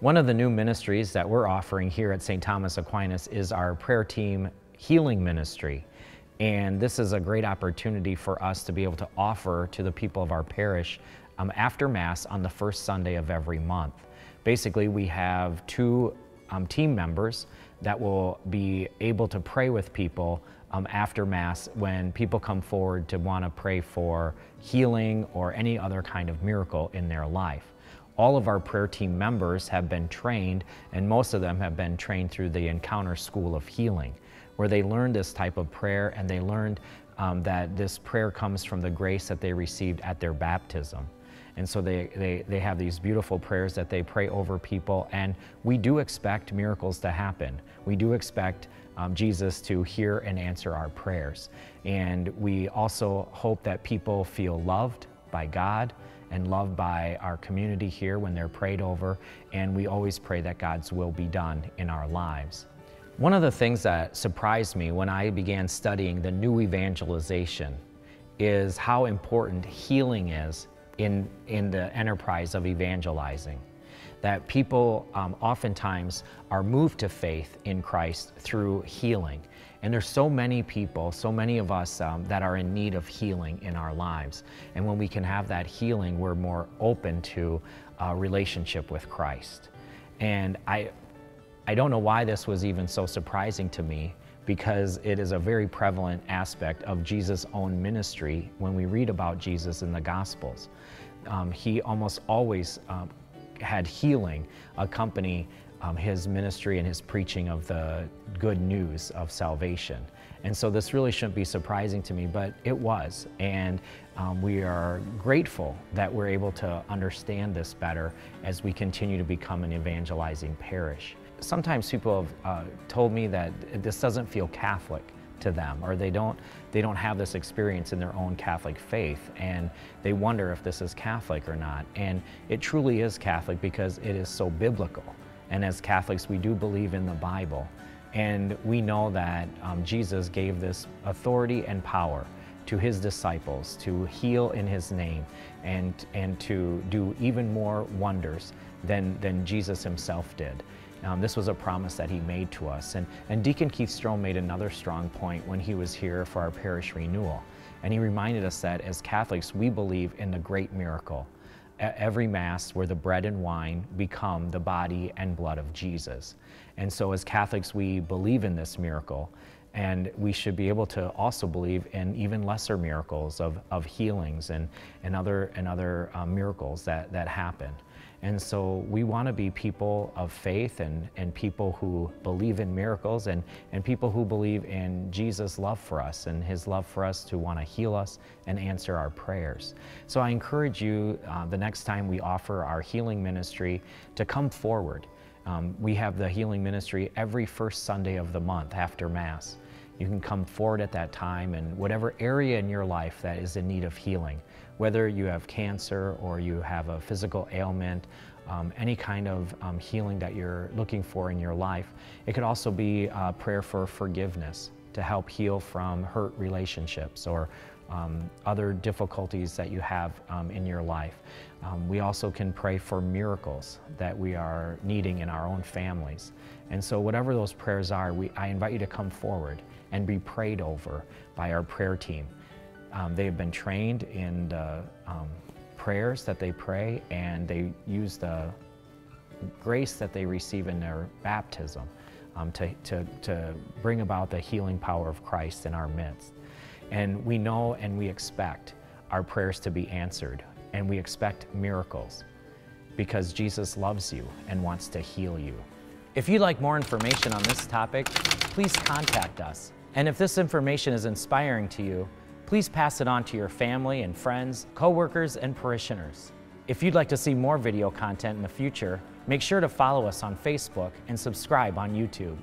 One of the new ministries that we're offering here at St. Thomas Aquinas is our prayer team healing ministry. And this is a great opportunity for us to be able to offer to the people of our parish um, after Mass on the first Sunday of every month. Basically, we have two um, team members that will be able to pray with people um, after Mass when people come forward to want to pray for healing or any other kind of miracle in their life all of our prayer team members have been trained, and most of them have been trained through the Encounter School of Healing, where they learned this type of prayer and they learned um, that this prayer comes from the grace that they received at their baptism. And so they, they, they have these beautiful prayers that they pray over people, and we do expect miracles to happen. We do expect um, Jesus to hear and answer our prayers. And we also hope that people feel loved by God and loved by our community here when they're prayed over, and we always pray that God's will be done in our lives. One of the things that surprised me when I began studying the new evangelization is how important healing is in, in the enterprise of evangelizing that people um, oftentimes are moved to faith in Christ through healing. And there's so many people, so many of us um, that are in need of healing in our lives. And when we can have that healing, we're more open to a relationship with Christ. And I, I don't know why this was even so surprising to me because it is a very prevalent aspect of Jesus' own ministry when we read about Jesus in the Gospels. Um, he almost always um, had healing accompany um, his ministry and his preaching of the good news of salvation. And so this really shouldn't be surprising to me, but it was. And um, we are grateful that we're able to understand this better as we continue to become an evangelizing parish. Sometimes people have uh, told me that this doesn't feel Catholic to them or they don't they don't have this experience in their own Catholic faith and they wonder if this is Catholic or not. And it truly is Catholic because it is so biblical. And as Catholics we do believe in the Bible. And we know that um, Jesus gave this authority and power to his disciples to heal in his name and and to do even more wonders than than Jesus himself did. Um, this was a promise that he made to us. And, and Deacon Keith Strohm made another strong point when he was here for our parish renewal. And he reminded us that as Catholics, we believe in the great miracle. at Every Mass where the bread and wine become the body and blood of Jesus. And so as Catholics, we believe in this miracle. And we should be able to also believe in even lesser miracles of, of healings and, and other, and other um, miracles that, that happen. And so we want to be people of faith and, and people who believe in miracles and, and people who believe in Jesus' love for us and his love for us to want to heal us and answer our prayers. So I encourage you uh, the next time we offer our healing ministry to come forward. Um, we have the healing ministry every first Sunday of the month after Mass. You can come forward at that time and whatever area in your life that is in need of healing, whether you have cancer or you have a physical ailment, um, any kind of um, healing that you're looking for in your life. It could also be a prayer for forgiveness to help heal from hurt relationships or um, other difficulties that you have um, in your life. Um, we also can pray for miracles that we are needing in our own families. And so whatever those prayers are, we, I invite you to come forward and be prayed over by our prayer team. Um, they have been trained in the um, prayers that they pray and they use the grace that they receive in their baptism um, to, to, to bring about the healing power of Christ in our midst. And we know and we expect our prayers to be answered and we expect miracles because Jesus loves you and wants to heal you. If you'd like more information on this topic, please contact us. And if this information is inspiring to you, please pass it on to your family and friends, coworkers, and parishioners. If you'd like to see more video content in the future, make sure to follow us on Facebook and subscribe on YouTube.